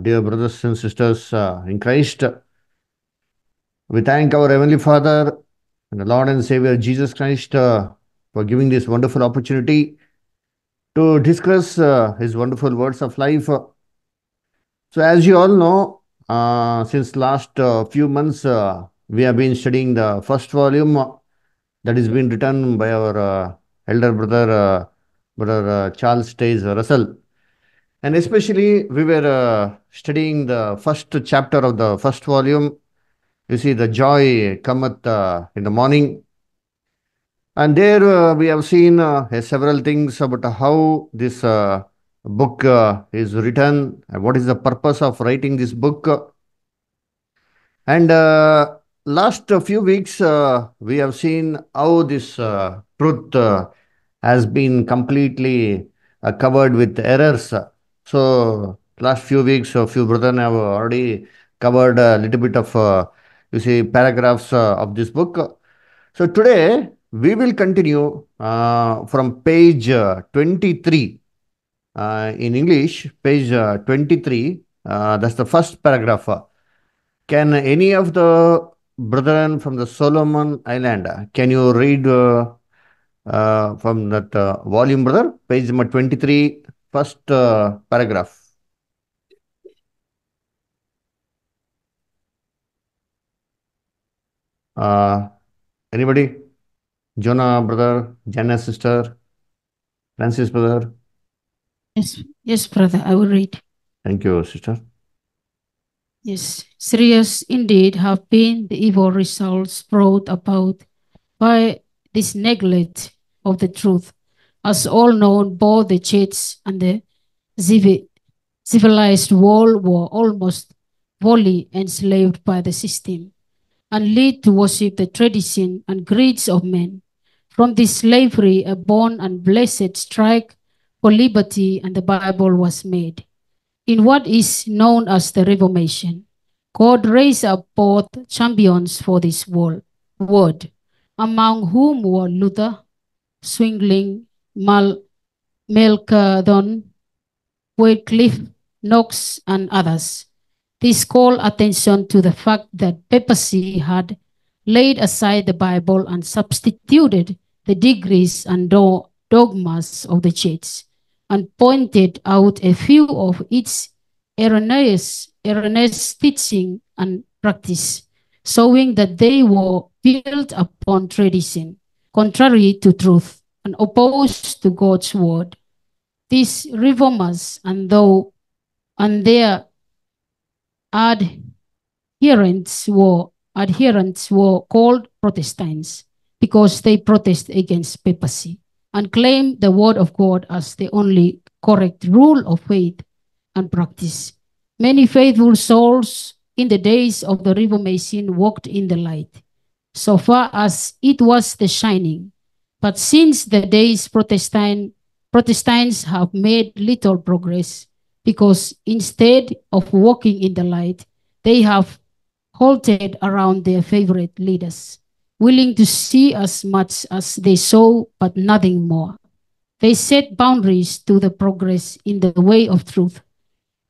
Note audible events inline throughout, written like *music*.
Dear brothers and sisters uh, in Christ, we thank our Heavenly Father and the Lord and Savior Jesus Christ uh, for giving this wonderful opportunity to discuss uh, His wonderful words of life. So, as you all know, uh, since last uh, few months, uh, we have been studying the first volume that is been written by our elder brother, brother Charles Taze Russell. And especially, we were uh, studying the first chapter of the first volume. You see, the joy cometh uh, in the morning. And there uh, we have seen uh, several things about how this uh, book uh, is written and what is the purpose of writing this book. And last few weeks, we have seen how this truth has been completely covered with errors. So, last few weeks, a few brethren have already covered a little bit of, uh, you see, paragraphs uh, of this book. So, today we will continue uh, from page uh, 23 uh, in English, page uh, 23. Uh, that's the first paragraph. Can any of the brethren from the Solomon Island, uh, can you read uh, uh, from that uh, volume, brother? Page number 23, first uh, paragraph. Uh, anybody? Jonah, brother, Jana, sister, Francis, brother. Yes, yes, brother, I will read. Thank you, sister. Yes, serious indeed have been the evil results brought about by this neglect of the truth, as all known both the church and the civi- civilized world were almost wholly enslaved by the system and lead to worship the tradition and creeds of men. From this slavery, a born and blessed strike for liberty and the Bible was made. In what is known as the Reformation, God raised up both champions for this world, word, among whom were Luther, Zwingli, Mal, Melchizedek, Wycliffe, Knox, and others. This called attention to the fact that papacy had laid aside the Bible and substituted the degrees and do- dogmas of the church and pointed out a few of its erroneous, erroneous teaching and practice, showing that they were built upon tradition, contrary to truth, and opposed to God's word. These reformers and though and their adherents were adherents were called Protestants because they protest against papacy and claim the word of God as the only correct rule of faith and practice. Many faithful souls in the days of the Reformation walked in the light, so far as it was the shining. But since the days Protestant Protestants have made little progress because instead of walking in the light, they have halted around their favorite leaders, willing to see as much as they saw, but nothing more. They set boundaries to the progress in the way of truth,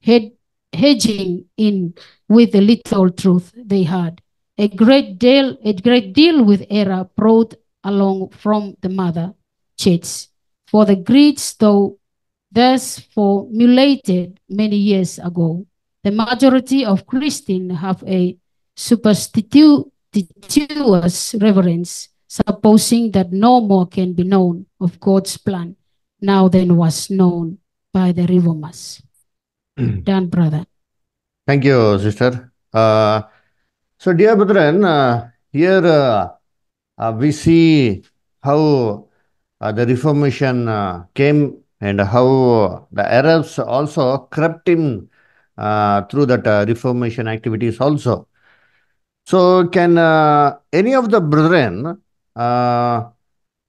hed- hedging in with the little truth they had. A great deal, a great deal with error brought along from the mother church. For the creeds, though thus formulated many years ago, the majority of Christians have a superstitious reverence, supposing that no more can be known of God's plan now than was known by the reformers. *clears throat* Dan, brother. Thank you, sister. Uh, so, dear brethren, uh, here uh, we see how uh, the Reformation uh, came and how the errors also crept in uh, through that uh, Reformation activities also. So, can uh, any of the brethren uh,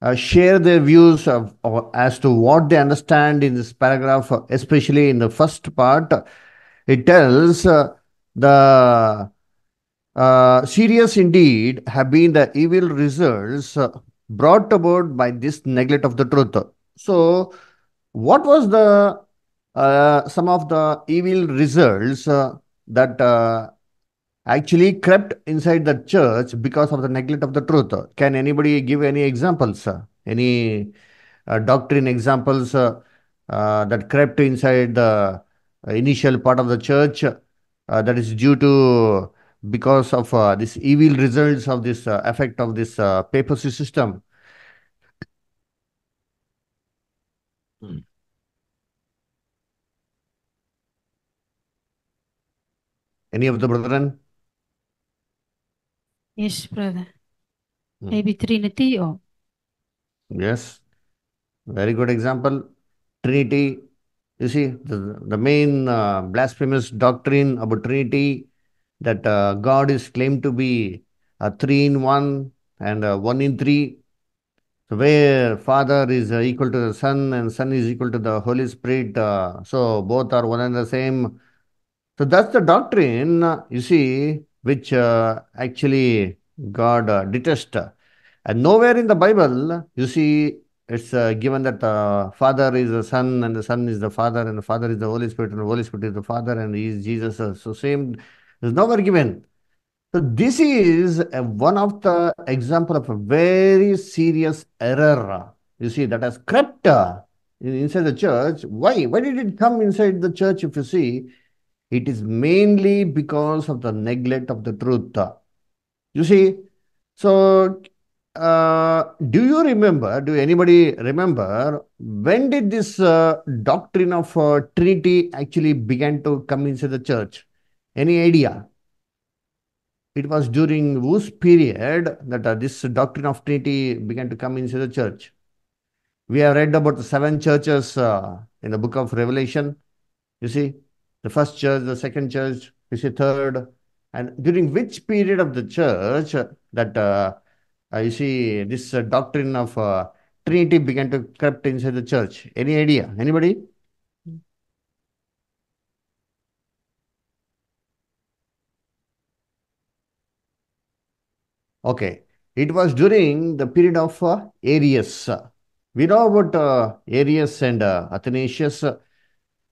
uh, share their views of, of- as to what they understand in this paragraph, especially in the first part? It tells uh, the uh, serious indeed have been the evil results uh, brought about by this neglect of the truth. So, what was the uh, some of the evil results uh, that uh, actually crept inside the church because of the neglect of the truth. Can anybody give any examples? Any uh, doctrine examples uh, that crept inside the initial part of the church that is due to because of uh, this evil results of this uh, effect of this uh, papacy system? Any of the brethren? Yes, brother. Hmm. Maybe Trinity or Yes, very good example. Trinity, you see, the, the main uh, blasphemous doctrine about Trinity that uh, God is claimed to be a three in one and uh, one in three. So, where Father is uh, equal to the Son and Son is equal to the Holy Spirit. Uh, so, both are one and the same. So, that's the doctrine, uh, you see, which uh, actually God uh, detests. And nowhere in the Bible, you see, it's uh, given that the Father is the Son and the Son is the Father and the Father is the Holy Spirit and the Holy Spirit is the Father and He is Jesus. Uh, So same is nowhere given. So this is a, one of the example of a very serious error. You see that has crept uh, inside the church. Why? Why did it come inside the church? If you see, it is mainly because of the neglect of the truth. You see, so uh, do you remember, do anybody remember, when did this uh, doctrine of uh, Trinity actually began to come inside the church? Any idea? It was during whose period that uh, this doctrine of Trinity began to come into the church? We have read about the seven churches uh, in the book of Revelation. You see, the first church, the second church, you see, third. And during which period of the church uh, that uh, uh, you see this uh, doctrine of Trinity began to crept inside the church? Any idea? Anybody? Okay. It was during the period of uh, Arius. We know about uh, Arius and uh, Athanasius. Uh,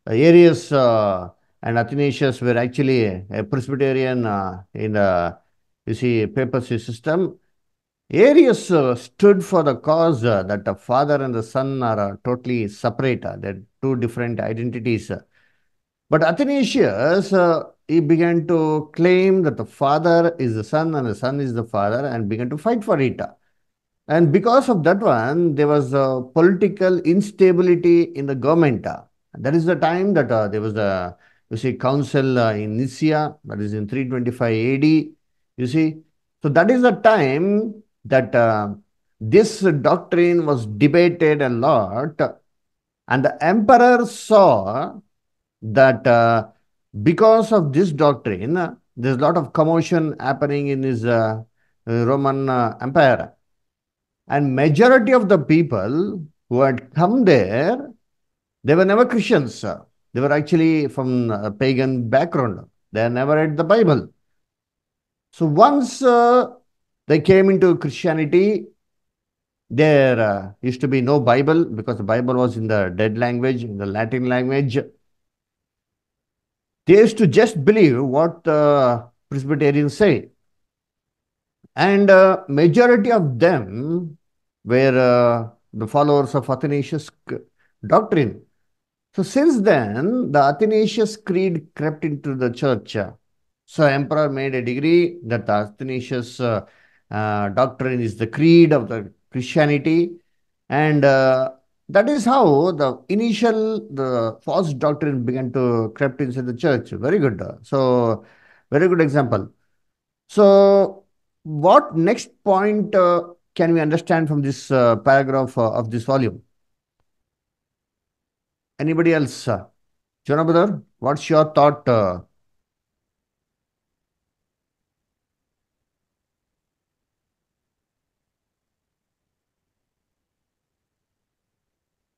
Arius uh, and Athanasius were actually a Presbyterian uh, in the, you see, papacy system. Arius stood for the cause that the Father and the Son are totally separate. They're two different identities. But Athanasius, uh, he began to claim that the Father is the Son and the Son is the Father and began to fight for it. And because of that one, there was a political instability in the government. That is the time that uh, there was a, you see, council uh, in Nicaea, that is in 325 AD. You see, so that is the time that uh, this doctrine was debated a lot. And the emperor saw that uh, because of this doctrine, there's a lot of commotion happening in his uh, Roman uh, Empire. And majority of the people who had come there, they were never Christians. They were actually from a pagan background. They never read the Bible. So once uh, they came into Christianity, there uh, used to be no Bible because the Bible was in the dead language, in the Latin language. Used to just believe what the Presbyterians say. And uh, majority of them were uh, the followers of Athanasius doctrine. So since then, the Athanasius Creed crept into the church. So emperor made a decree that the Athanasius uh, uh, doctrine is the creed of the Christianity, and uh, that is how the initial the false doctrine began to crept inside the church. Very good. So very good example. So what next point uh, can we understand from this uh, paragraph uh, of this volume? Anybody else? Uh, Jonah brother, what's your thought?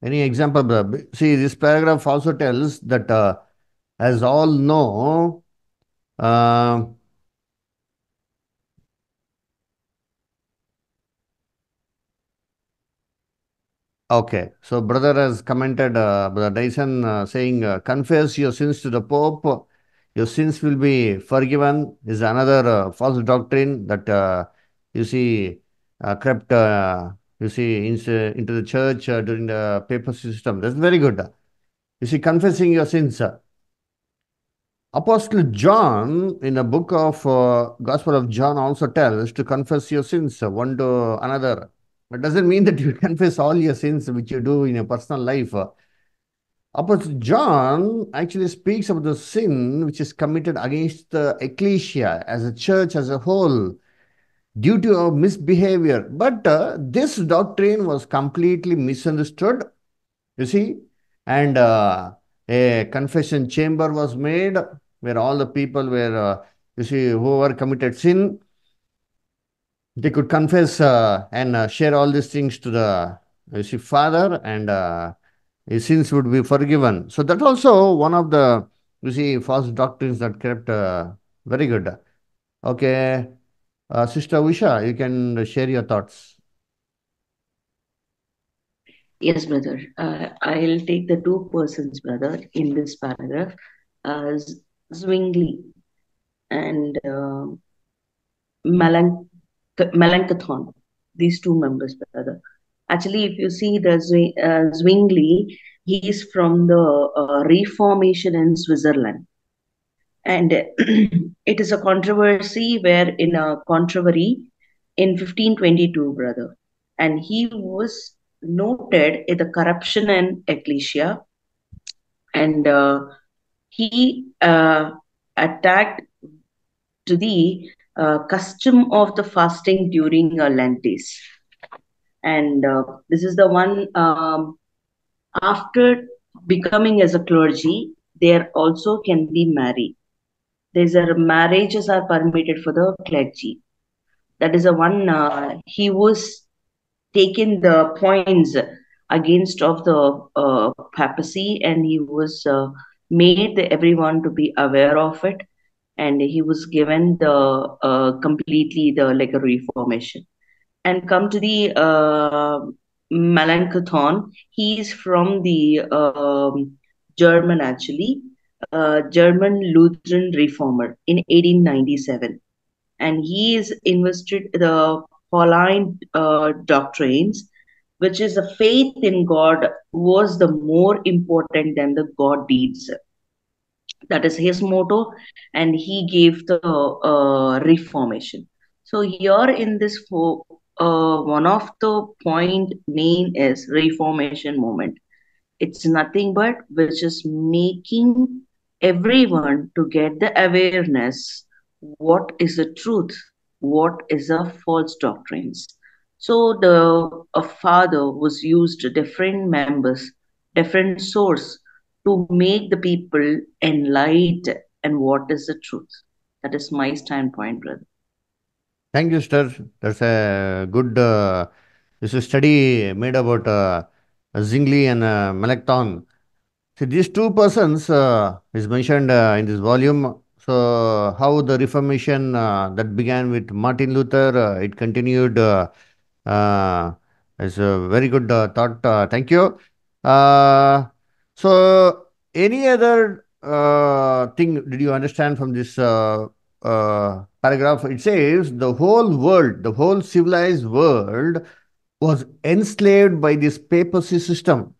Any example. See, this paragraph also tells that, uh, as all know, uh, Okay, so brother has commented, uh, brother Dyson, uh, saying, uh, confess your sins to the Pope, your sins will be forgiven. Is another uh, false doctrine that uh, you see uh, crept, you see, into, the church uh, during the papacy system. That's very good. You see, confessing your sins. Apostle John, in the book of uh, Gospel of John, also tells to confess your sins one to another. It doesn't mean that you *laughs* confess all your sins which you do in your personal life. Apostle John actually speaks of the sin which is committed against the ecclesia as a church as a whole due to our misbehavior. But uh, this doctrine was completely misunderstood, you see, and uh, a confession chamber was made where all the people were, uh, you see, whoever committed sin, they could confess uh, and uh, share all these things to the you see father and uh, his sins would be forgiven. So that also one of the you see false doctrines that kept very good. Okay uh, sister usha you can share your thoughts Yes, brother. Uh, I'll take the two persons, brother, in this paragraph. as Zwingli and uh, Melanch- Melanchthon, these two members, brother. Actually, if you see the uh, Zwingli, he is from the uh, Reformation in Switzerland. And *clears throat* it is a controversy where in a controversy in 1522, brother. And he was noted in the corruption in ecclesia and uh, he uh, attacked to the uh, custom of the fasting during uh, Lent days. And this is the one um, after becoming as a clergy, there also can be married. There's a marriages are permitted for the clergy. That is the one uh, he was taking the points against of the uh, papacy and he was uh, made everyone to be aware of it and he was given the uh, completely the like a reformation and come to the uh, melanchthon he is from the um, german actually uh, german lutheran reformer in 1897 and he is invested the pauline uh, doctrines which is the faith in god was the more important than the god deeds. That is his motto and he gave the uh, reformation. So here in this uh, one of the point name is reformation movement it's nothing but which is making everyone to get the awareness what is the truth what is the false doctrines so the a father was used different members different source to make the people enlightened and what is the truth. That is my standpoint, brother. thank you sir that's a good uh, this is study made about uh, and uh, See, these two persons uh, is mentioned uh, in this volume. So, how the Reformation uh, that began with Martin Luther, uh, it continued. Uh, uh, a very good uh, thought. Thank you. So, any other thing did you understand from this paragraph? It says the whole world, the whole civilized world, was enslaved by this papacy system.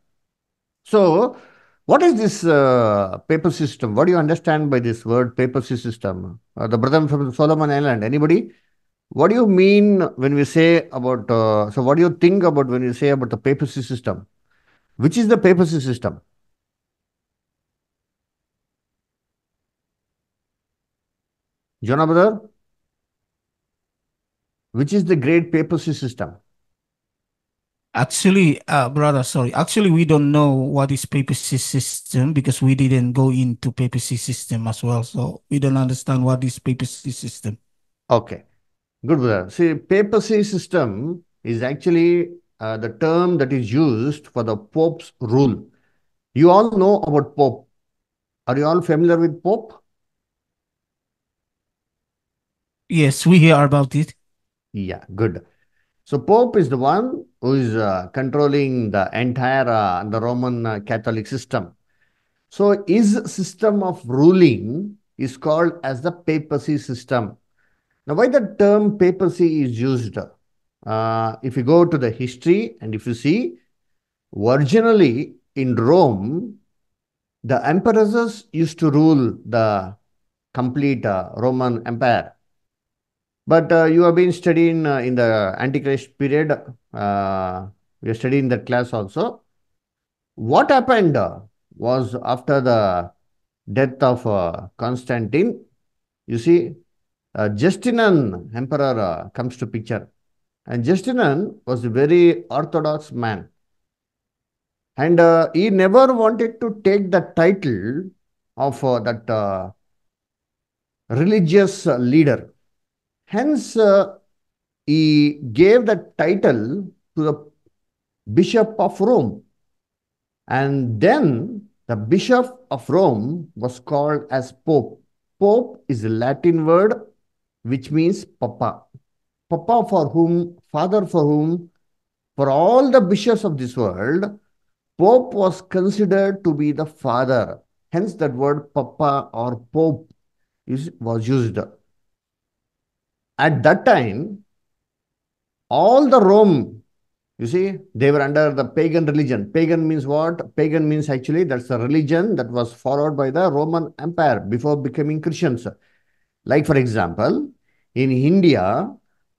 So, what is this uh, paper system? What do you understand by this word papacy system? Uh, the brother from Solomon Island, anybody? What do you mean when we say about, uh, so what do you think about when you say about the papacy system? Which is the papacy system? Jonah brother? Which is the great papacy system? Actually, uh, brother, sorry. Actually, we don't know what is papacy system because we didn't go into papacy system as well. So we don't understand what is papacy system. Okay, good brother. See, papacy system is actually uh, the term that is used for the Pope's rule. You all know about Pope. Are you all familiar with Pope? Yes, we hear about it. Yeah, good. So Pope is the one who is uh, controlling the entire uh, the Roman uh, Catholic system. So his system of ruling is called as the papacy system. Now, why the term papacy is used? Uh, if you go to the history and if you see, originally in Rome, the emperors used to rule the complete uh, Roman Empire. But uh, you have been studying uh, in the Antichrist period. Uh, we are studying that class also. What happened uh, was after the death of uh, Constantine, you see, uh, Justinian emperor comes to picture. And Justinian was a very orthodox man. And he never wanted to take the title of that religious leader. Hence, uh, he gave the title to the Bishop of Rome. And then the Bishop of Rome was called as Pope. Pope is a Latin word which means Papa. Papa for whom, Father for whom, for all the bishops of this world, Pope was considered to be the father. Hence, that word Papa or Pope is, was used. At that time, all the Rome, you see, they were under the pagan religion. Pagan means what? Pagan means actually that's a religion that was followed by the Roman Empire before becoming Christians. Like, for example, in India,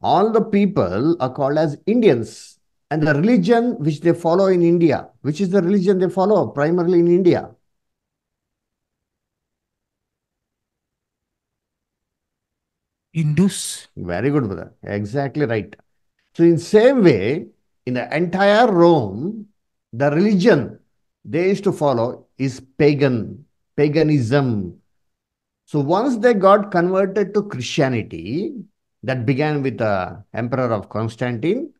all the people are called as Indians. And the religion which they follow in India, which is the religion they follow primarily in India? Hindus. Very good, brother. Exactly right. So, in same way, in the entire Rome, the religion they used to follow is pagan, paganism. So, once they got converted to Christianity, that began with the emperor of Constantine.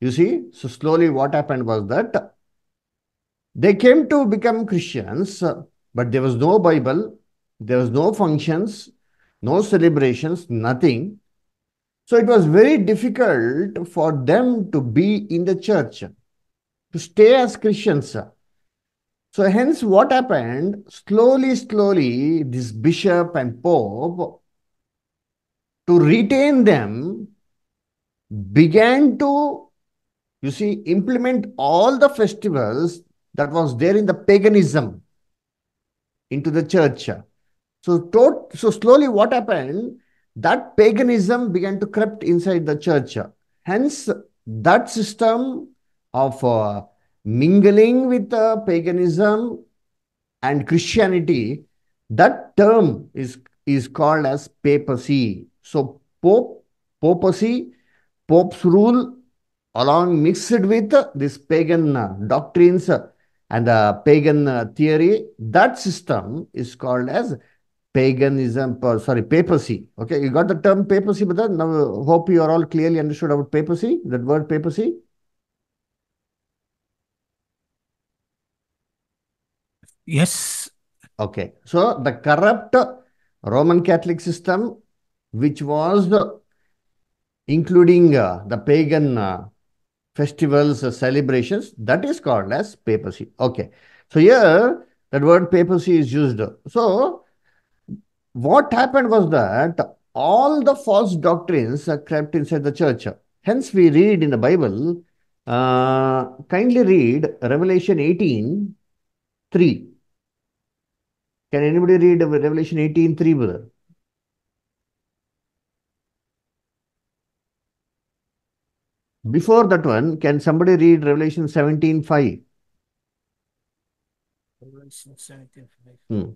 You see, so slowly what happened was that they came to become Christians, but there was no Bible, there was no functions, no celebrations, nothing. So it was very difficult for them to be in the church, to stay as Christians. So hence what happened, slowly, slowly, this bishop and pope, to retain them, began to, you see, implement all the festivals that was there in the paganism into the church. So, so slowly what happened? That paganism began to crept inside the church. Hence, that system of uh, mingling with uh, paganism and Christianity, that term is, is called as papacy. So, Pope, papacy, Pope's rule, along mixed with uh, this pagan uh, doctrines uh, and the pagan uh, theory, that system is called as paganism, uh, sorry, papacy. Okay, you got the term papacy, but then now hope you are all clearly understood about papacy, that word papacy. Yes. Okay, so the corrupt Roman Catholic system, which was the, including uh, the pagan uh, festivals, uh, celebrations, that is called as papacy. Okay, so here that word papacy is used. So, what happened was that all the false doctrines are crept inside the church. Hence, we read in the Bible, uh, kindly read Revelation 18 3. Can anybody read Revelation 18 3, brother? Before that one, can somebody read Revelation 17 5? Revelation 17. Hmm.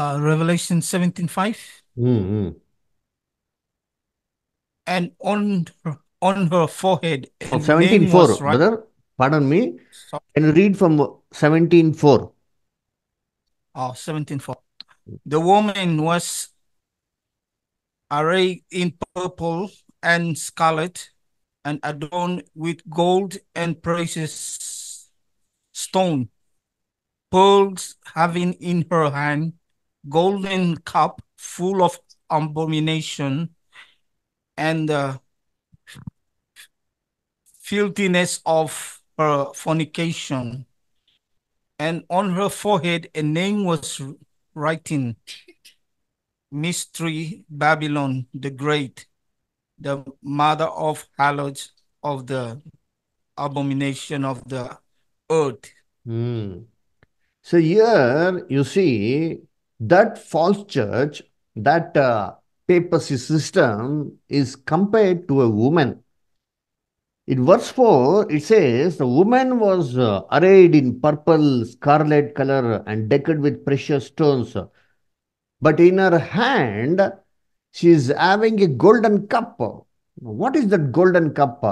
Uh, Revelation 17:5. Hmm, hmm. And on her, on her forehead Oh, 17 4, was brother. Pardon me. so- Can you read from 17 4? Oh, 17 4. The woman was arrayed in purple and scarlet, and adorned with gold and precious stone, pearls having in her hand golden cup full of abomination and filthiness of her fornication. And on her forehead a name was written Mystery Babylon the Great, the mother of harlots of the abomination of the earth. Hmm. So here you see that false church, that uh, papacy system is compared to a woman. In verse 4, it says the woman was uh, arrayed in purple, scarlet color and decked with precious stones. But in her hand, she is having a golden cup. What is that golden cup?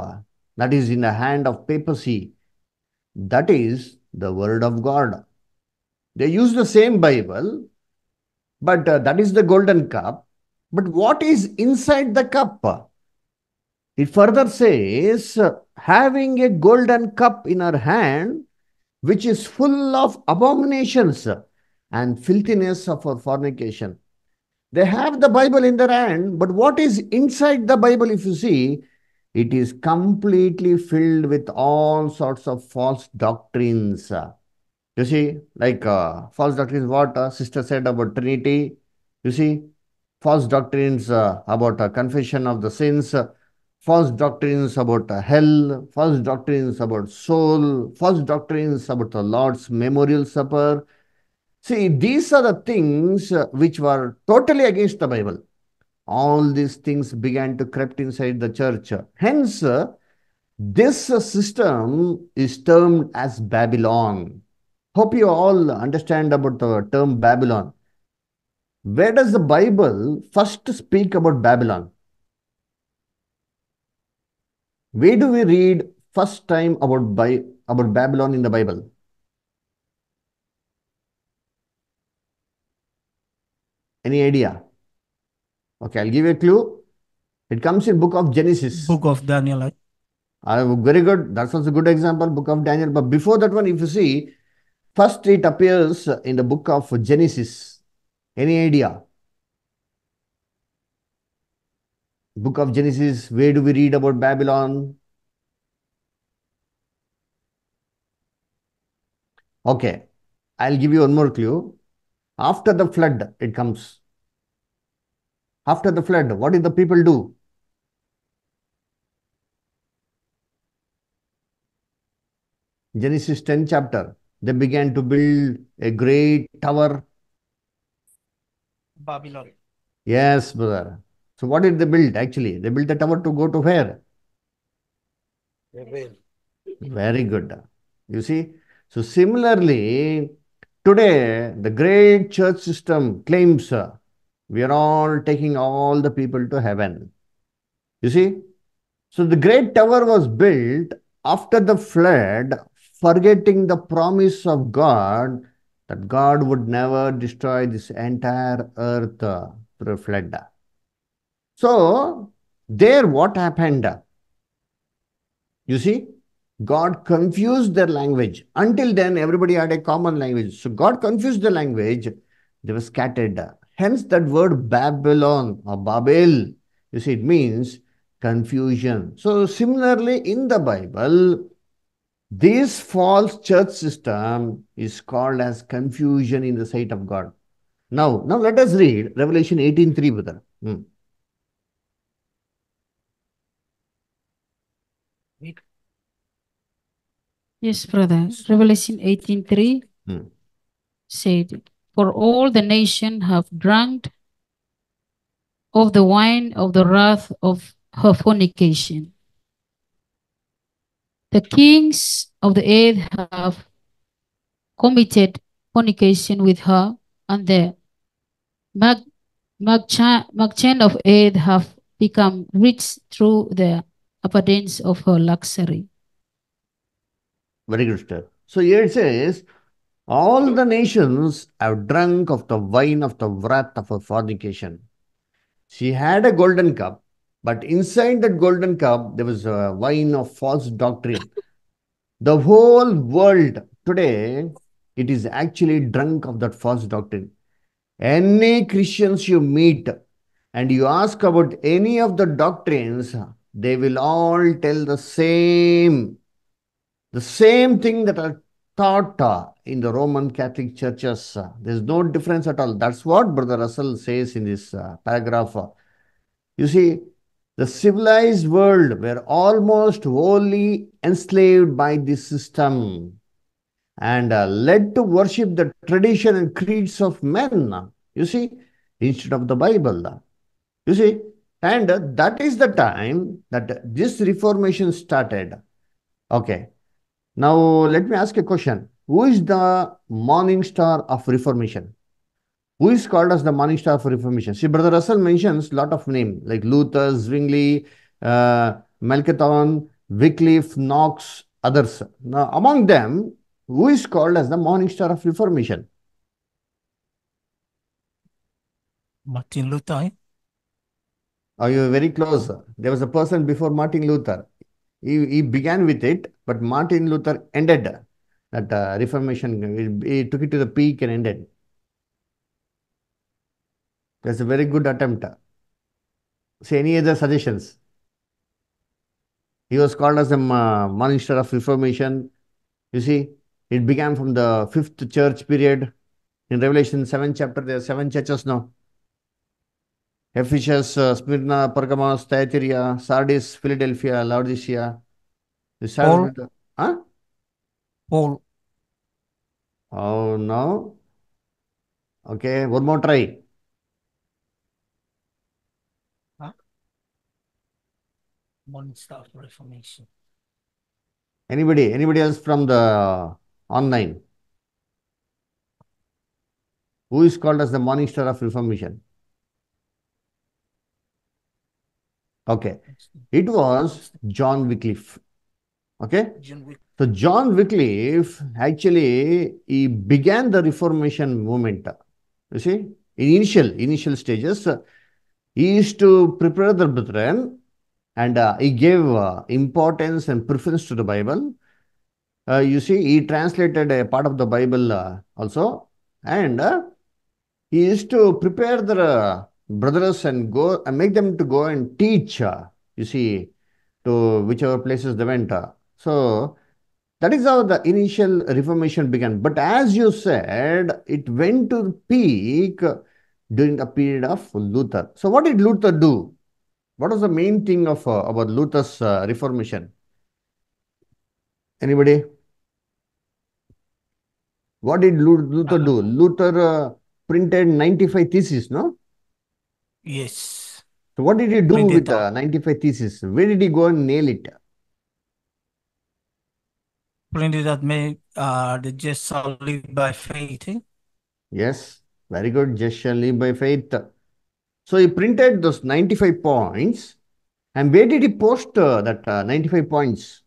That is in the hand of papacy. That is the word of God. They use the same Bible, but uh, that is the golden cup. But what is inside the cup? It further says, having a golden cup in her hand, which is full of abominations and filthiness of her fornication. They have the Bible in their hand, but what is inside the Bible, if you see, it is completely filled with all sorts of false doctrines. You see, like uh, false doctrines, what uh, sister said about Trinity. You see, false doctrines uh, about uh, confession of the sins, false doctrines about uh, hell, false doctrines about soul, false doctrines about the Lord's memorial supper. See, these are the things uh, which were totally against the Bible. All these things began to creep inside the church. Hence, uh, this system is termed as Babylon. Hope you all understand about the term Babylon. Where does the Bible first speak about Babylon? Where do we read first time about, Bi- about Babylon in the Bible? Any idea? Okay, I'll give you a clue. It comes in book of Genesis. Book of Daniel. I- Uh, very good. That's also a good example, book of Daniel. But before that one, if you see, first it appears in the book of Genesis. Any idea? Book of Genesis, where do we read about Babylon? Okay, I'll give you one more clue. After the flood, it comes. After the flood, what did the people do? Genesis 10 chapter. They began to build a great tower. Babylon. Yes, brother. So what did they build actually? They built a tower to go to where? Very good. You see? So similarly, today the great church system claims uh, we are all taking all the people to heaven. You see? So the great tower was built after the flood, forgetting the promise of God that God would never destroy this entire earth through flood. So, there what happened? You see, God confused their language. Until then, everybody had a common language. So, God confused the language. They were scattered. Hence, that word Babylon or Babel, you see, it means confusion. So, similarly, in the Bible, this false church system is called as confusion in the sight of God. Now, now let us read Revelation 18.3, brother. Hmm. Yes, brother. Revelation 18:3 Hmm. said, For all the nation have drunk of the wine of the wrath of her fornication. The kings of the earth have committed fornication with her, and the mag- merchant of earth have become rich through the abundance of her luxury. Very good, sir. So here it says, all the nations have drunk of the wine of the wrath of her fornication. She had a golden cup, but inside that golden cup, there was a wine of false doctrine. The whole world today, it is actually drunk of that false doctrine. Any Christians you meet and you ask about any of the doctrines, they will all tell the same, the same thing that are taught uh, in the Roman Catholic churches. There's no difference at all. That's what Brother Russell says in this uh, paragraph. You see, the civilized world were almost wholly enslaved by this system and uh, led to worship the tradition and creeds of men. You see, instead of the Bible. You see, and uh, that is the time that this reformation started. Okay. Now, let me ask a question. Who is the morning star of reformation? Who is called as the morning star of reformation? See, Brother Russell mentions a lot of names like Luther, Zwingli, uh, Melanchthon, Wycliffe, Knox, others. Now, among them, who is called as the morning star of reformation? Martin Luther. eh? Are you very close? There was a person before Martin Luther. He, he began with it, but Martin Luther ended that uh, reformation. He, he took it to the peak and ended. That's a very good attempt. See, any other suggestions? He was called as the uh, morning star of reformation. You see, it began from the fifth church period. In Revelation 7 chapter, there are seven churches now. Ephesus, uh, Smyrna, Pergamos, Thyatira, Sardis, Philadelphia, Laodicea. The Paul. Huh? Paul. Oh, no. Okay, one more try. Morning of Reformation. Anybody, anybody else from the online? Who is called as the morning star of reformation? Okay, it was John Wycliffe. Okay, John Wick. so John Wycliffe actually he began the Reformation movement. You see, in initial initial stages, he used to prepare the brethren, and uh, he gave uh, importance and preference to the Bible. Uh, you see, he translated a part of the Bible uh, also, and uh, he used to prepare the uh, brothers and go and make them to go and teach. you see, to whichever places they went. So that is how the initial Reformation began. But as you said, it went to the peak during the period of Luther. So what did Luther do? What was the main thing of uh, about Luther's uh, Reformation? Anybody? What did Luther do? Luther uh, printed 95 theses, no? Yes. So what did he do Printed with uh, 95 theses? Where did he go and nail it? Printed that made uh the just shall live by faith. eh? Yes, very good. Just shall live by faith. So he printed those 95 points. And where did he post uh, that uh, 95 points?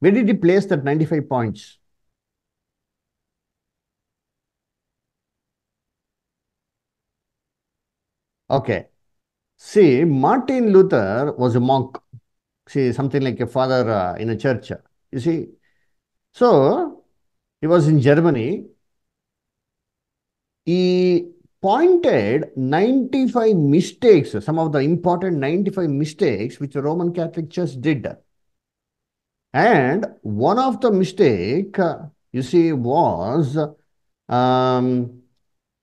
Where did he place that 95 points? Okay. See, Martin Luther was a monk. See, something like a father uh, in a church. You see. So, he was in Germany. He pointed 95 mistakes, some of the important 95 mistakes which the Roman Catholic Church did. And one of the mistake, uh, you see, was um,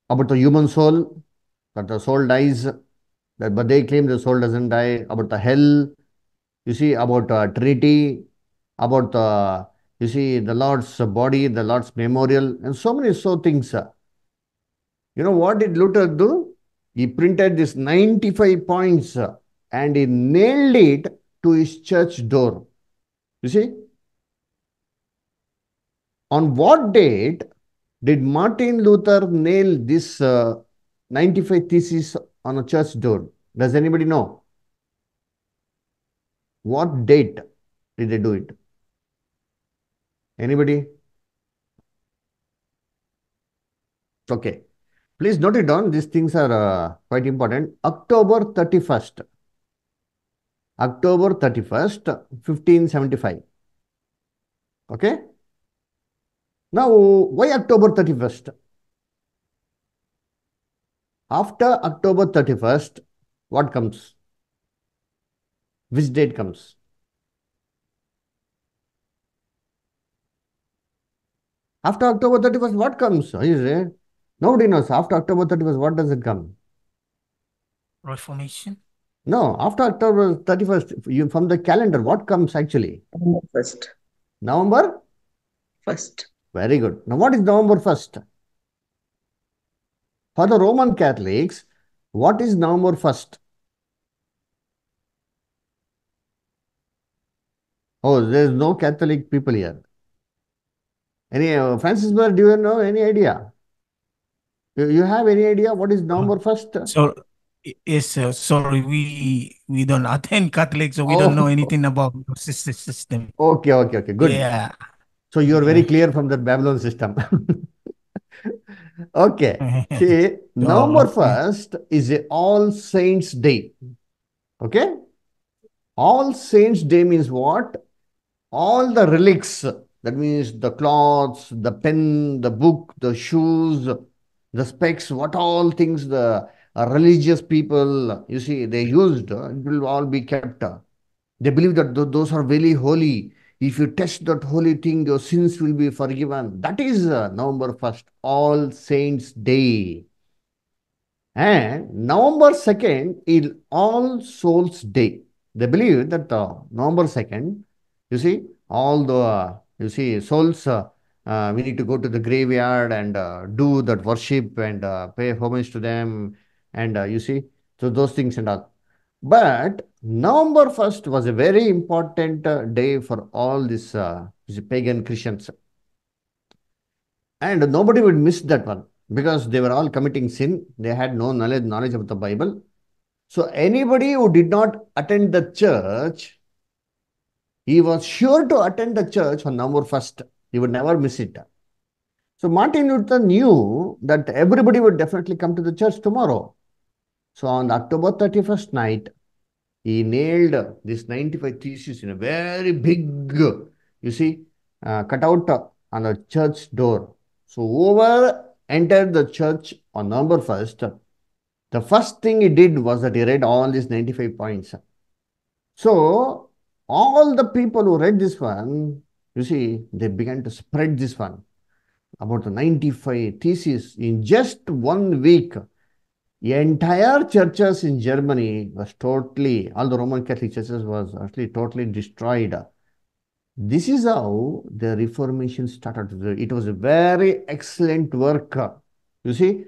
about the human soul, that the soul dies, that, but they claim the soul doesn't die, about the hell, you see, about uh, Trinity, about the, you see, the Lord's body, the Lord's memorial, and so many so things. You know what did Luther do? He printed this 95 points uh, and he nailed it to his church door. You see? On what date did Martin Luther nail this uh, 95 theses on a church door? Does anybody know? What date did they do it? Anybody? Okay. Please note it down. These things are uh, quite important. October 31st. October 31st, 1575. Okay? Now, why October 31st? After October 31st, what comes? Which date comes? After October 31st, what comes? Is it? Nobody knows. After October 31st, what does it come? Reformation. No, after October 31st, you, from the calendar, what comes actually? November First. November? First. Very good. Now, what is November 1st? For the Roman Catholics, what is November 1st? Oh, there's no Catholic people here. Any, uh, Francis Brother, do you know any idea? You, have any idea what is November 1st? So yes, sir. Sorry, we we don't attend Catholic, so we don't know Oh. anything about the system. Okay, okay, okay, good. Yeah. So you're very clear from the Babylon system. *laughs* Okay. *laughs* See, November 1st is a All Saints Day. Okay? All Saints Day means what? All the relics, that means the cloths, the pen, the book, the shoes, the specs, what all things the uh, religious people, you see, they used, uh, it will all be kept. They believe that th- those are very holy. If you touch that holy thing, your sins will be forgiven. That is uh, November 1st, All Saints Day. And November 2nd is All Souls Day. They believe that uh, November 2nd, you see, all the, uh, you see, souls, uh, uh, we need to go to the graveyard and uh, do that worship and uh, pay homage to them. And uh, you see, so those things and all. But November 1st was a very important uh, day for all these uh, pagan Christians. And nobody would miss that one because they were all committing sin. They had no knowledge, knowledge of the Bible. So anybody who did not attend the church, he was sure to attend the church on November 1st. He would never miss it. So Martin Luther knew that everybody would definitely come to the church tomorrow. So on October 31st night, he nailed this 95 theses in a very big, you see, uh, cutout on the church door. So whoever entered the church on November 1st, the first thing he did was that he read all these 95 points. So all the people who read this one, you see, they began to spread this one about the 95 theses in just one week. Entire churches in Germany was totally, all the Roman Catholic churches was actually totally destroyed. This is how the Reformation started. It was a very excellent work. You see,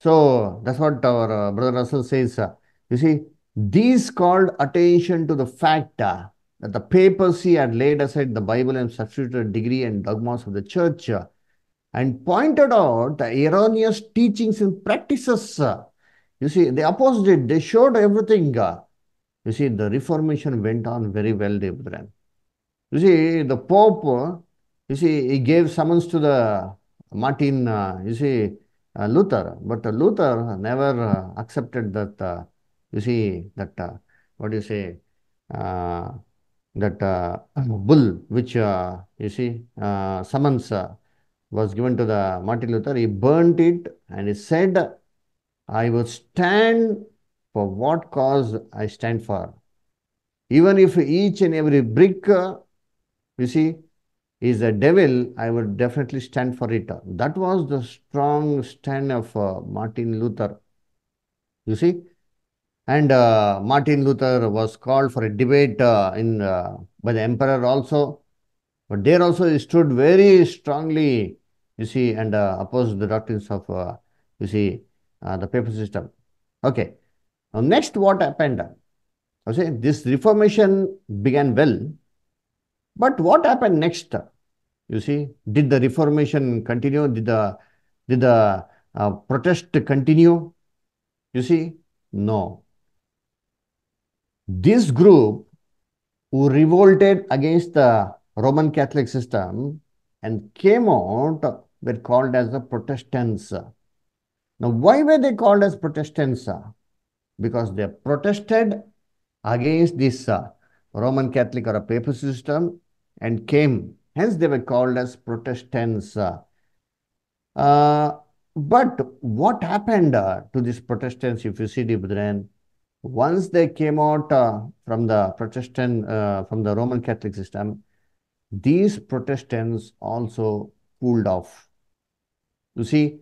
so that's what our uh, brother Russell says. uh, You see, these called attention to the fact uh, that the papacy had laid aside the Bible and substituted degree and dogmas of the church uh, and pointed out the erroneous teachings and practices. uh, You see, they opposed it. They showed everything. uh, You see, the Reformation went on very well, brethren. You see, the Pope, you see, he gave summons to the Martin, you see, Luther, but Luther never accepted that, you see, that, what do you say, uh, that uh, bull, which, uh, you see, uh, summons was given to the Martin Luther. He burnt it and he said, I will stand for what cause I stand for. Even if each and every brick, you see, is a devil, I would definitely stand for it. That was the strong stand of Martin Luther. You see? And uh, Martin Luther was called for a debate uh, in uh, by the emperor also. But there also he stood very strongly, you see, and uh, opposed the doctrines of, uh, you see, the papal system. Okay. Now, next, what happened? I say this reformation began well, but what happened next? You see, did the reformation continue? Did the did the uh, protest continue? You see, no. This group who revolted against the Roman Catholic system and came out were called as the Protestants. Now, why were they called as Protestants? Because they protested against this uh, Roman Catholic or a papal system and came. Hence, they were called as Protestants. Uh, but what happened uh, to these Protestants, if you see, the brethren, once they came out uh, from the Protestant, uh, from the Roman Catholic system, these Protestants also pulled off. You see,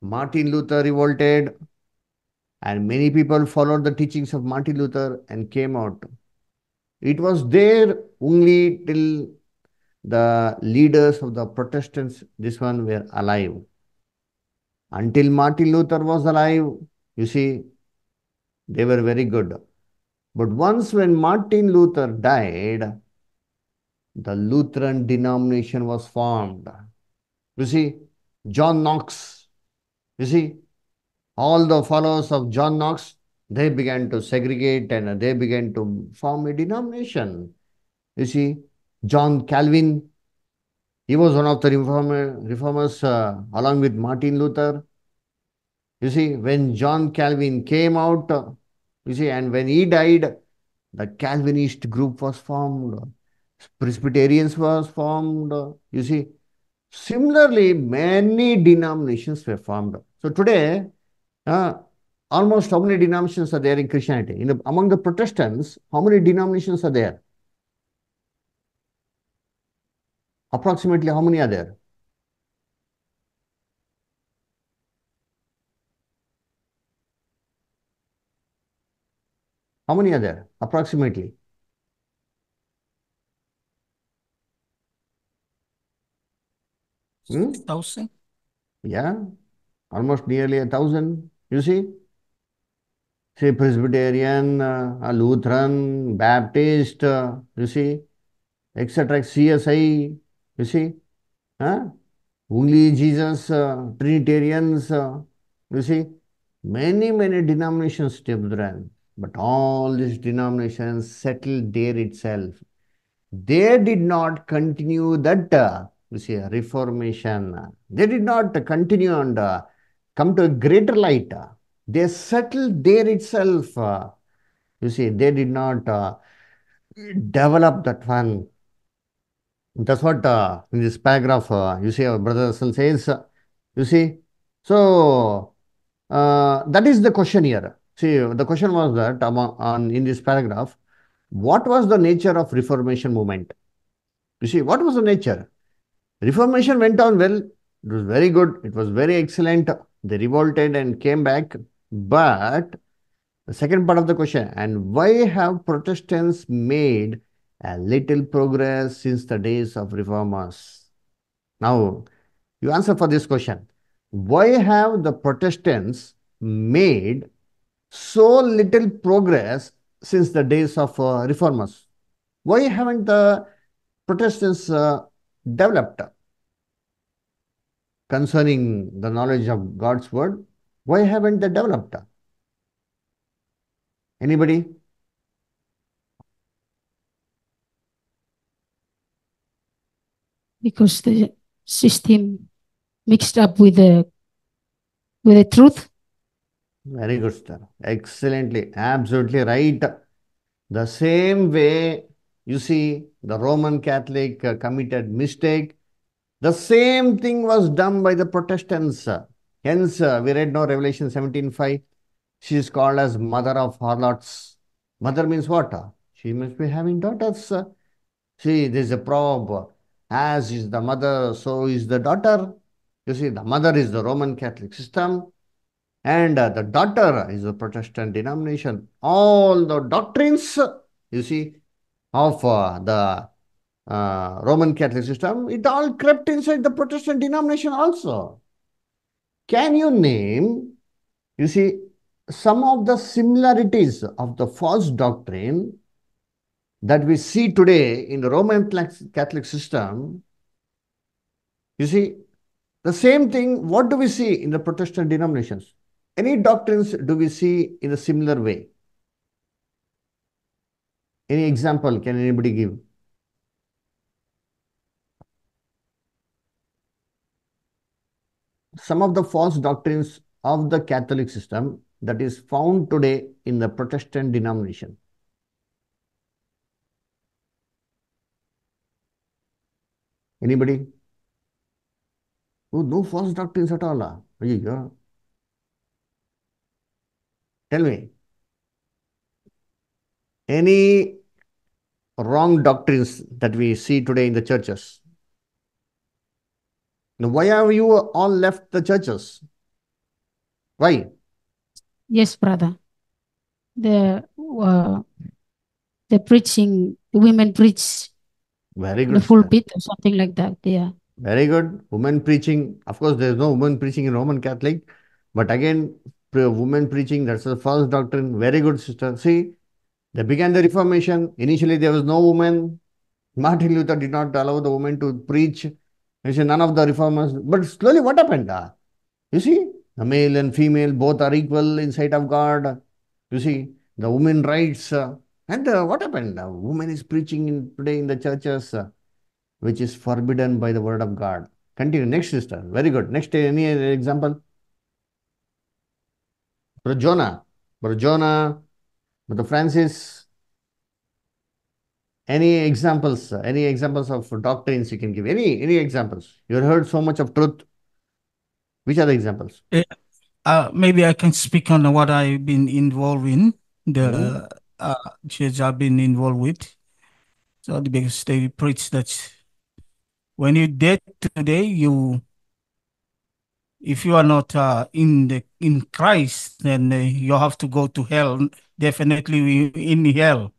Martin Luther revolted, and many people followed the teachings of Martin Luther and came out. It was there only till the leaders of the Protestants, this one, were alive. Until Martin Luther was alive, you see, they were very good. But once when Martin Luther died, the Lutheran denomination was formed. You see, John Knox, you see, all the followers of John Knox, they began to segregate and they began to form a denomination. You see, John Calvin, he was one of the reformer, reformers uh, along with Martin Luther. You see, when John Calvin came out, you see, and when he died, the Calvinist group was formed. Presbyterians was formed. You see, similarly, many denominations were formed. So today, uh, almost how many denominations are there in Christianity? In the, among the Protestants, how many denominations are there? Approximately how many are there? How many are there? Approximately. Hmm? Thousand? Yeah, almost nearly a thousand. You see? Say Presbyterian, uh, a Lutheran, Baptist, uh, you see, etc. CSI, you see? Huh? Only Jesus, uh, Trinitarians, uh, you see? Many, many denominations, children. But all these denominations settled there itself. They did not continue that, uh, you see, reformation. They did not continue and uh, come to a greater light. They settled there itself. uh, you see, they did not uh, develop that one. That's what uh, in this paragraph, uh, you see, our brother Russell says, you see. So, uh, that is the question here. See, the question was that among, on, in this paragraph, what was the nature of Reformation movement? You see, what was the nature? Reformation went on well. It was very good. It was very excellent. They revolted and came back. But the second part of the question, and why have Protestants made a little progress since the days of reformers? Now, you answer for this question. Why have the Protestants made so little progress since the days of uh, reformers? Why haven't the Protestants uh, developed concerning the knowledge of God's word? Why haven't they developed? Anybody? because the system mixed up with the with the truth. Very good, sir. Excellently. Absolutely right. The same way you see the Roman Catholic uh, committed mistake, the same thing was done by the Protestants. Hence, uh, we read now Revelation 17.5. She is called as mother of harlots. Mother means what? She must be having daughters. See, there is a proverb. As is the mother, so is the daughter. You see, the mother is the Roman Catholic system and uh, the daughter is the Protestant denomination. All the doctrines, you see, of uh, the uh, Roman Catholic system, it all crept inside the Protestant denomination also. Can you name, you see, some of the similarities of the false doctrine that we see today in the Roman Catholic system? You see, the same thing, what do we see in the Protestant denominations? Any doctrines do we see in a similar way? Any example can anybody give? Some of the false doctrines of the Catholic system that is found today in the Protestant denomination. Anybody? Oh, no false doctrines at all. Ah. Are? Tell me. Any wrong doctrines that we see today in the churches? Now, why have you all left the churches? Why? Yes, brother. The uh, the preaching, the women preach Very good. the full bit or something like that. Yeah. Very good. Women preaching. Of course, there is no women preaching in Roman Catholic. But again, women preaching, that's a false doctrine. Very good, sister. See, they began the Reformation. Initially, there was no woman. Martin Luther did not allow the women to preach. You see, none of the reformers. But slowly, what happened? ah? You see, the male and female both are equal in sight of God. You see, the women rights. uh, and uh, what happened? A woman is preaching in, today in the churches. uh, which is forbidden by the word of God. Continue. Next, sister. Very good. Next, any example? Brother Jonah. Brother Jonah. Brother Francis. Any examples? Any examples of doctrines you can give? Any any examples? You heard so much of truth. Which are the examples? Uh, maybe I can speak on what I've been involved in, the uh, church I've been involved with. So because they preach that when you dead today, you if you are not uh, in the in Christ, then uh, you have to go to hell. Definitely in hell.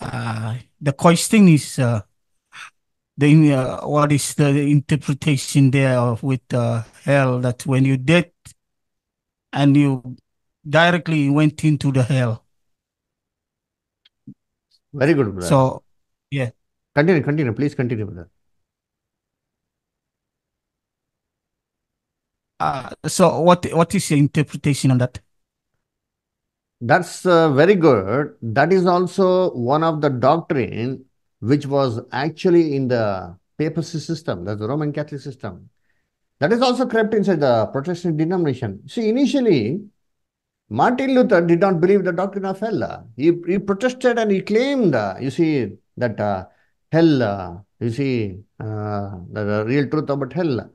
Uh, the question is uh, the uh, what is the interpretation there of with uh, hell that when you dead and you directly went into the hell. Very good, brother. So yeah. continue, continue. Please continue, brother. Uh, so what what is your interpretation on that? That's uh, very good. That is also one of the doctrine which was actually in the papacy system, that's the Roman Catholic system. That is also crept inside the Protestant denomination. See, initially, Martin Luther did not believe the doctrine of hell. He, he protested and he claimed, uh, you see, that uh, hell, uh, you see, the, the real truth about hell.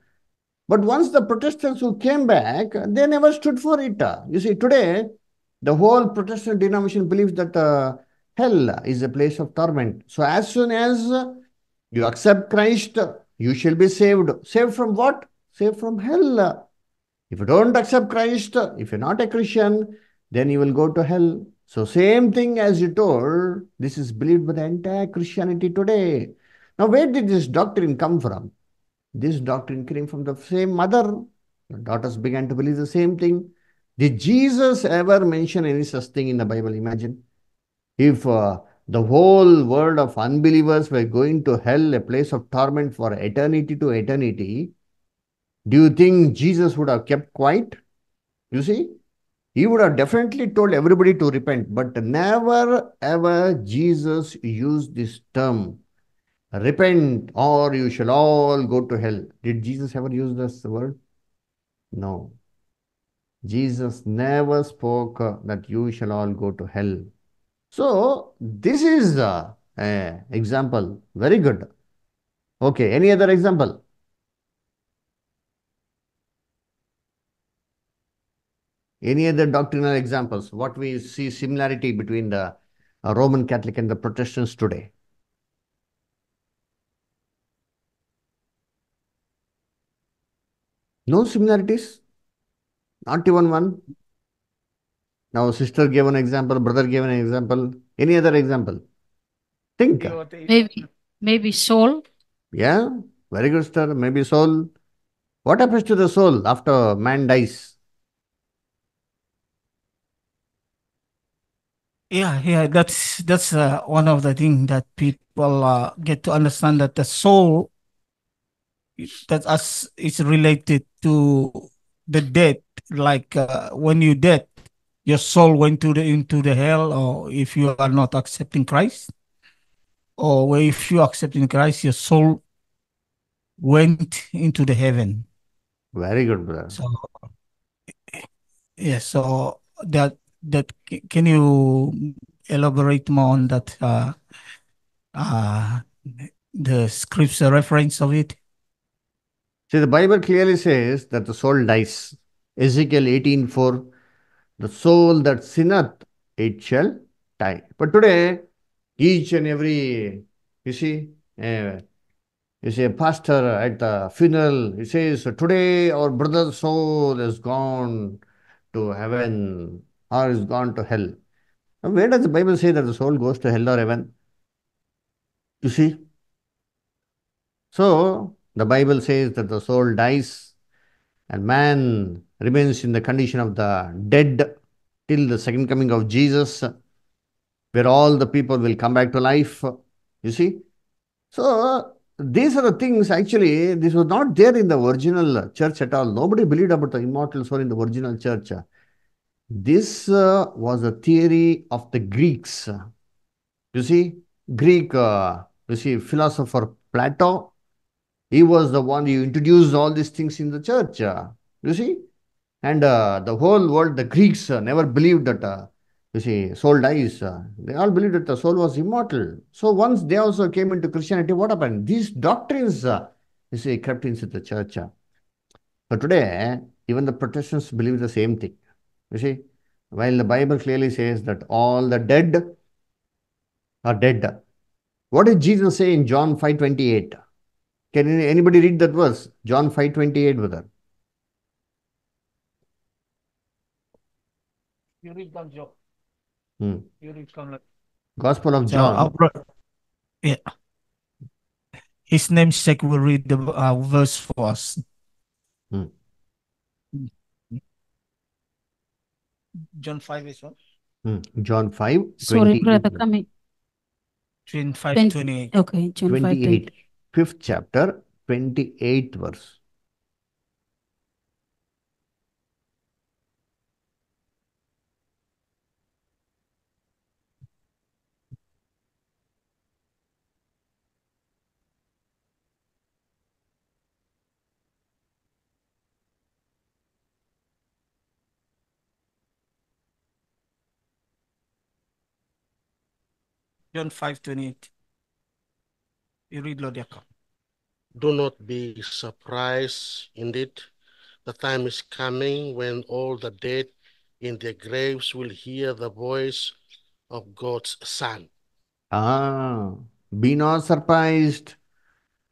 But once the Protestants who came back, they never stood for it. You see, today, the whole Protestant denomination believes that uh, hell is a place of torment. So, as soon as you accept Christ, you shall be saved. Saved from what? Saved from hell. If you don't accept Christ, if you're not a Christian, then you will go to hell. So, same thing as you told, this is believed by the entire Christianity today. Now, where did this doctrine come from? This doctrine came from the same mother. The daughters began to believe the same thing. Did Jesus ever mention any such thing in the Bible? Imagine if uh, the whole world of unbelievers were going to hell, a place of torment for eternity to eternity. Do you think Jesus would have kept quiet? You see, he would have definitely told everybody to repent, but never ever Jesus used this term repent or you shall all go to hell. Did Jesus ever use this word? No. Jesus never spoke uh, that you shall all go to hell. So, this is uh, a example. Very good. Okay, any other example? Any other doctrinal examples? What we see similarity between the uh, Roman Catholic and the Protestants today? No similarities? Not even one? Now, sister gave an example, brother gave an example. Any other example? Think. Maybe maybe soul. Yeah, very good, sir. Maybe soul. What happens to the soul after man dies? Yeah, yeah, that's that's uh, one of the things that people uh, get to understand that the soul that us is related to the death. Like uh, when you dead, your soul went to the into the hell, or if you are not accepting Christ, or if you accepting Christ, your soul went into the heaven. Very good, brother. So yes, so that that can you elaborate more on that uh uh the scripture reference of it? See, the Bible clearly says that the soul dies. Ezekiel 18:4, the soul that sinneth, it shall die. But today, each and every, you see, uh, you see, a pastor at the funeral, he says, Today our brother's soul has gone to heaven or is gone to hell. Now, where does the Bible say that the soul goes to hell or heaven? You see? So, the Bible says that the soul dies and man remains in the condition of the dead till the second coming of Jesus, where all the people will come back to life. You see? So, these are the things actually, this was not there in the original church at all. Nobody believed about the immortal soul in the original church. This uh, was a theory of the Greeks. You see, Greek, uh, you see, philosopher Plato, he was the one who introduced all these things in the church. uh, you see, and uh, the whole world, the Greeks uh, never believed that, you see, soul dies. they all believed that the soul was immortal. So once they also came into Christianity, what happened? These doctrines, you see, crept into the church. But today, even the Protestants believe the same thing. You see, while the Bible clearly says that all the dead are dead. What did Jesus say in John 5:28? Can anybody read that verse? John 5:28, brother. You read down Joe. Hmm. You read down like Gospel of so John. our bro- yeah. His namesake will read the uh, verse for us. Hmm. John 5 is what? Hmm. John 5, Sorry, brother, brother. coming. June 5 Twen- 28. Okay, June 5. 28. Fifth chapter, 28th verse. John 5 28. You read Lord Jacob. Do not be surprised. Indeed, the time is coming when all the dead in their graves will hear the voice of God's Son. Ah, be not surprised.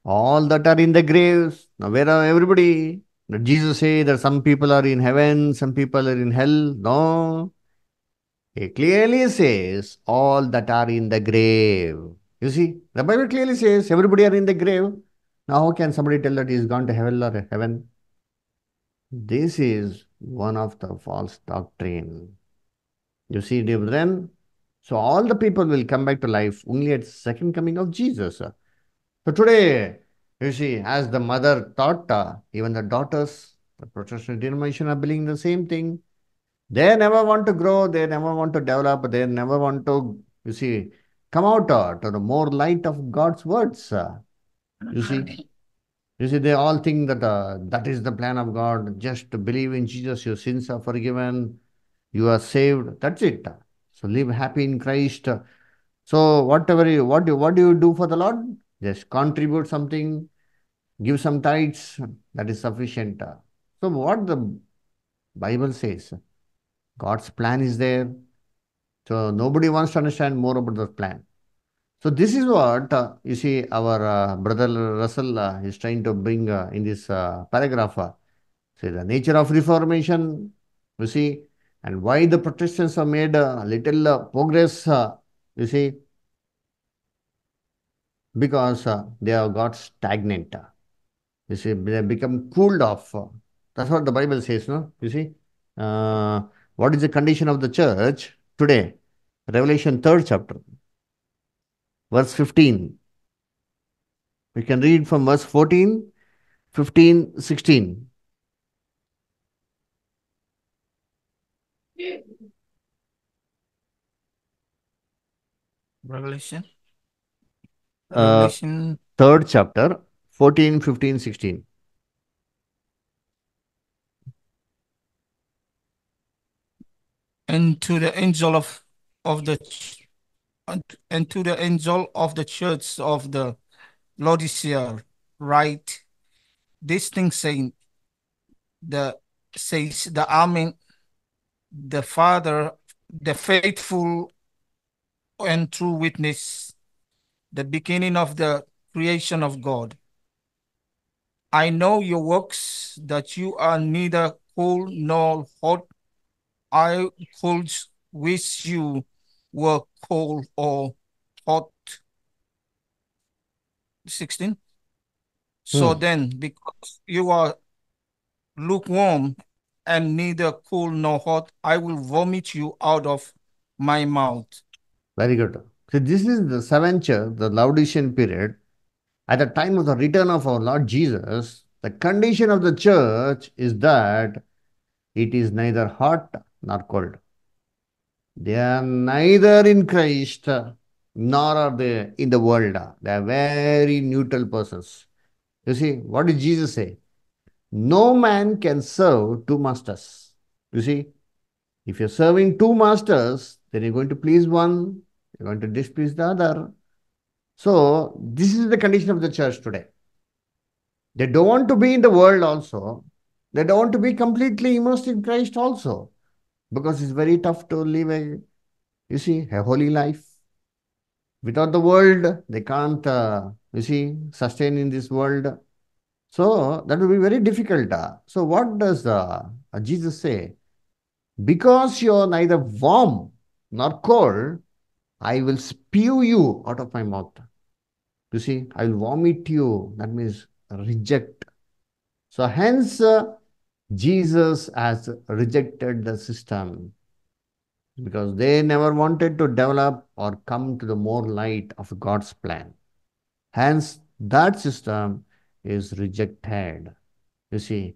All that are in the graves. Now, where are everybody? Did Jesus say that some people are in heaven, some people are in hell? No. He clearly says all that are in the grave. You see, the Bible clearly says everybody are in the grave. Now, how can somebody tell that he's gone to hell or heaven? This is one of the false doctrine. You see, dear brethren, so all the people will come back to life only at second coming of Jesus. So today, you see, as the mother taught, uh, even the daughters, the Protestant denomination are believing the same thing. They never want to grow, they never want to develop, they never want to, you see, come out uh, to the more light of God's words. uh. You see, you see, they all think that uh, that is the plan of God. Just to believe in Jesus, your sins are forgiven, you are saved. That's it. So live happy in Christ. So whatever you what do what do you do for the Lord? Just contribute something, give some tithes. That is sufficient. So what the Bible says, God's plan is there. So nobody wants to understand more about the plan. So this is what uh, you see our uh, brother Russell uh, is trying to bring uh, in this uh, paragraph. Uh, say the nature of Reformation, you see, and why the Protestants have made a little uh, progress. Uh, you see, because uh, they have got stagnant. uh, You see, they have become cooled off. uh, That's what the Bible says, no? You see, uh, what is the condition of the church today? Revelation 3rd chapter, verse 15. We can read from verse 14, 15, 16. Revelation. Uh, Revelation. Uh, third chapter, 14, 15, 16. And to the angel of of the and to the angel of the church of the Laodicea write this thing saying the says the Amen the Father the faithful and true witness the beginning of the creation of God. I know your works that you are neither cold nor hot. I could wish you were cold or hot. 16. So Hmm. then, because you are lukewarm and neither cool nor hot, I will vomit you out of my mouth. Very good. So this is the seventh church, the Laodicean period. At the time of the return of our Lord Jesus, the condition of the church is that it is neither hot nor cold. They are neither in Christ nor are they in the world. They are very neutral persons. You see, what did Jesus say? No man can serve two masters. You see, if you're serving two masters, then you're going to please one, you're going to displease the other. So, this is the condition of the church today. They don't want to be in the world also. They don't want to be completely immersed in Christ also. Because it's very tough to live a, you see, a holy life. Without the world, they can't, uh, you see, sustain in this world. So that will be very difficult. uh. So what does uh, uh, Jesus say? Because you're neither warm nor cold, I will spew you out of my mouth. You see, I will vomit you. That means reject. So hence, uh, Jesus has rejected the system because they never wanted to develop or come to the more light of God's plan. Hence, that system is rejected. You see,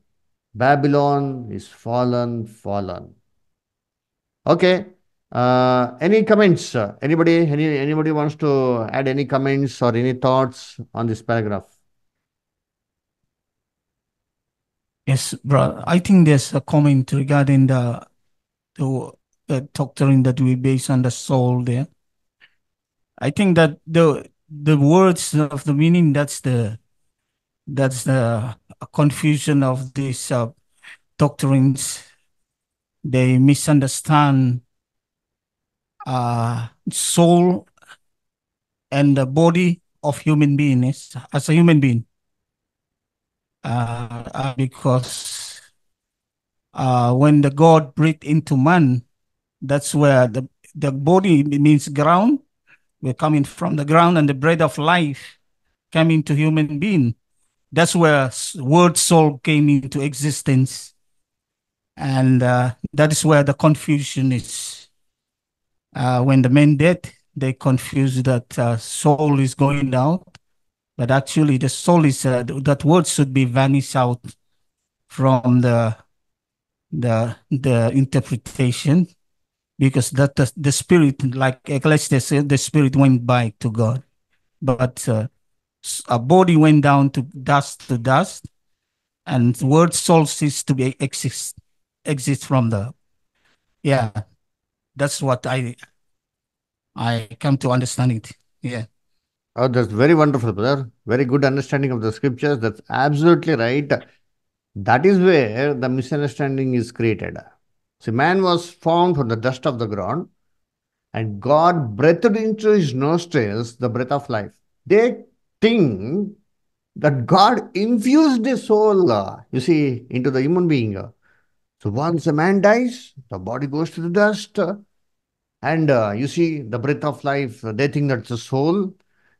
Babylon is fallen, fallen. Okay. Uh, any comments? Anybody? Any anybody wants to add any comments or any thoughts on this paragraph? Yes, bro. I think there's a comment regarding the the, the doctrine that we base on the soul there. I think that the the words of the meaning that's the that's the confusion of these uh, doctrines. They misunderstand uh, soul and the body of human beings as a human being. Uh, uh, because uh, when the God breathed into man, that's where the, the body means ground. We're coming from the ground and the bread of life came into human being. That's where word soul came into existence. And uh, that is where the confusion is. Uh, when the men dead, they confuse that uh, soul is going out, but actually the soul is uh, that word should be vanished out from the the the interpretation because that the, the spirit like Ecclesiastes the spirit went back to God. But uh, a body went down to dust to dust and word soul ceased to be exist exist from the yeah that's what I I come to understand it. Yeah Oh, that's very wonderful, brother. Very good understanding of the scriptures. That's absolutely right. That is where the misunderstanding is created. See, man was formed from the dust of the ground, and God breathed into his nostrils the breath of life. They think that God infused a soul, uh, you see, into the human being. So once a man dies, the body goes to the dust, and uh, you see the breath of life. They think that's the soul,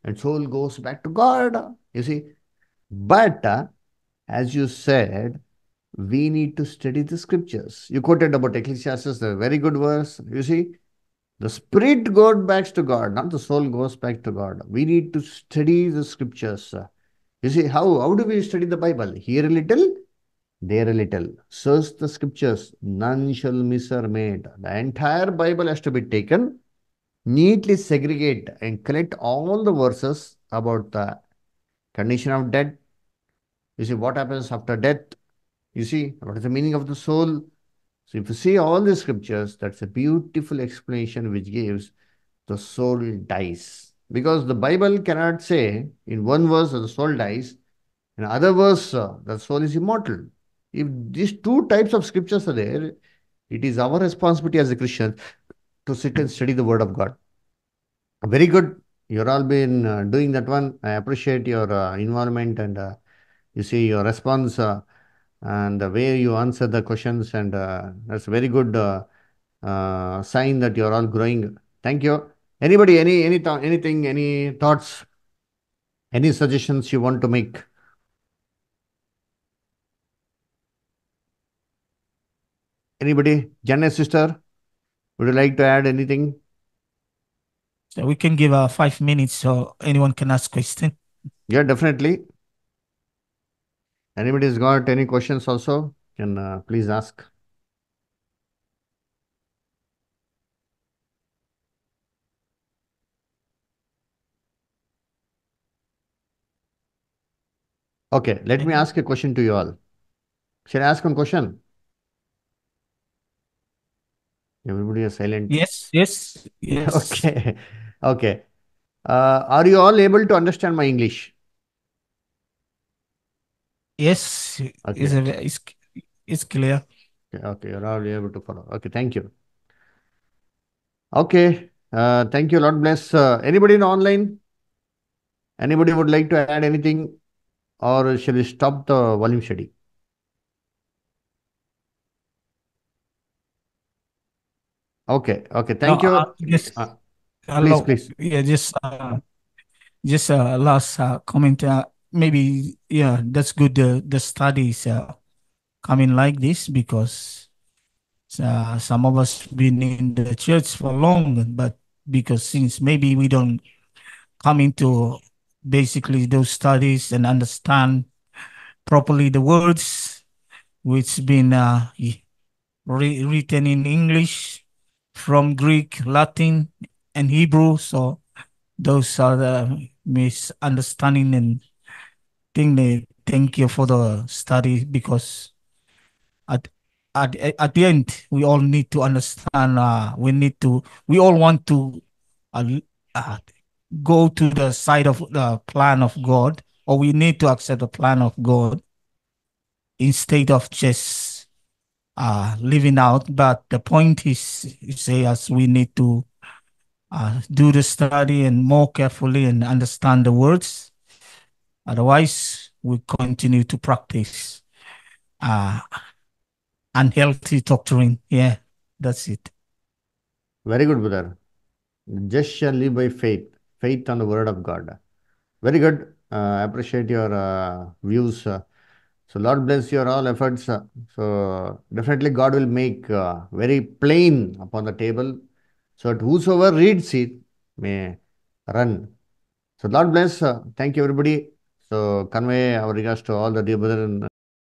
and soul goes back to God. You see, but uh, as you said, we need to study the scriptures. You quoted about Ecclesiastes, a very good verse. You see, the spirit goes back to God, not the soul goes back to God. We need to study the scriptures. You see, how, how do we study the Bible? Here a little, there a little. Search the scriptures, none shall miss or made. The entire Bible has to be taken, neatly segregate and collect all the verses about the condition of death. You see, what happens after death? You see, what is the meaning of the soul? So if you see all the scriptures, that's a beautiful explanation which gives the soul dies. Because the Bible cannot say in one verse the soul dies, in other verse uh, the soul is immortal. If these two types of scriptures are there, it is our responsibility as a Christian to sit and study the Word of God. Very good. You're all been uh, doing that one. I appreciate your uh, involvement and uh, you see your response uh, and the way you answer the questions, and uh, that's a very good uh, sign that you're all growing. Thank you. Anybody, any any th- anything, any thoughts, any suggestions you want to make? Anybody? Janet sister, would you like to add anything? So we can give uh, five minutes so anyone can ask question. Yeah, definitely. Anybody's got any questions also? Can uh, please ask. Okay, let me ask a question to you all. Should I ask one question? Everybody is silent. Yes, yes, yes. Okay, okay. Uh, are you all able to understand my English? Yes, Okay. it's, a, it's, it's clear. Okay, okay, you're all able to follow. Okay, thank you. Okay, uh, thank you. Lord bless. Uh, anybody in online? Anybody would like to add anything, or shall we stop the volume study? Okay, okay, thank No, you. uh, yes, Uh, hello. please. Yeah, just uh, just uh, last uh, comment. Uh, maybe yeah, that's good. The the studies uh, coming like this because uh, some of us been in the church for long, but because since maybe we don't come into basically those studies and understand properly the words which been uh, re- written in English from Greek, Latin, and Hebrew. So those are the misunderstanding and thing. They thank you for the study because at at at the end we all need to understand. Uh, we need to. We all want to uh, uh, go to the side of the plan of God, or we need to accept the plan of God instead of just uh, living out. But the point is, you say, as we need to uh, do the study and more carefully and understand the words. Otherwise, we continue to practice uh, unhealthy doctrine. Yeah, that's it. Very good, brother. Just shall live by faith, faith on the word of God. Very good. Uh, appreciate your uh, views. Uh, so Lord bless your all efforts. Uh, so definitely God will make uh, very plain upon the table, so that whosoever reads it may run. So Lord bless. Uh, thank you, everybody. So convey our regards to all the dear brethren